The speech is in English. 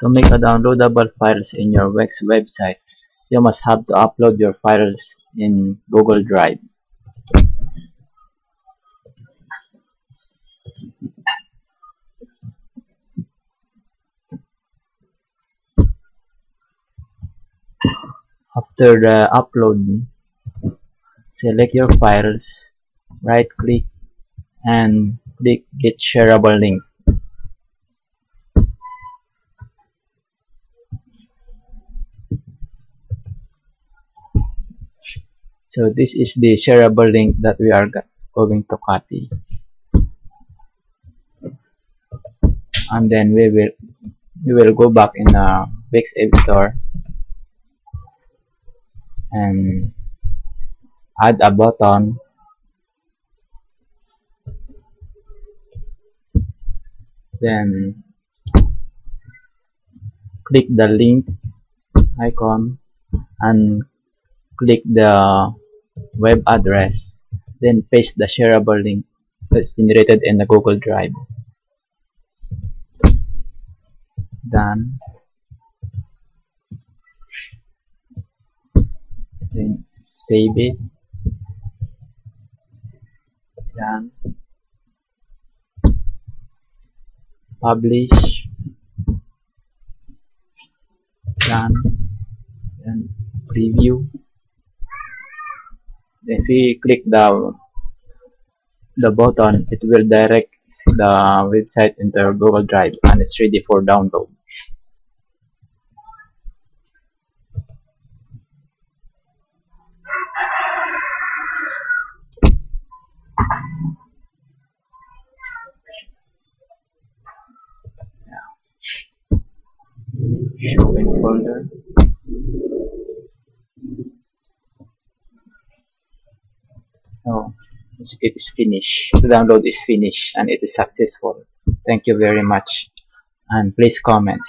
To make a downloadable files in your Wix website, you must have to upload your files in Google Drive. After the upload, select your files, right click and click get shareable link. So this is the shareable link that we are going to copy. And then we will we will go back in the Wix editor and add a button then click the link icon and click the web address then paste the shareable link that's generated in the Google Drive. Done. Then save it. Done. Publish. Done. And preview if we click the the button it will direct the website into Google Drive and it's ready for download. In folder so it is finished. The download is finished and it is successful. Thank you very much. And please comment